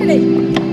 Saturday.